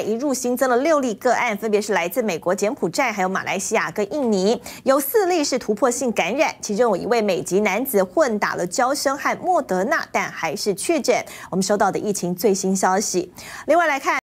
一入新增了六例个案，分别是来自美国、柬埔寨、还有马来西亚跟印尼，有四例是突破性感染，其中有一位美籍男子混打了娇生和莫德纳，但还是确诊。我们收到的疫情最新消息。另外来看。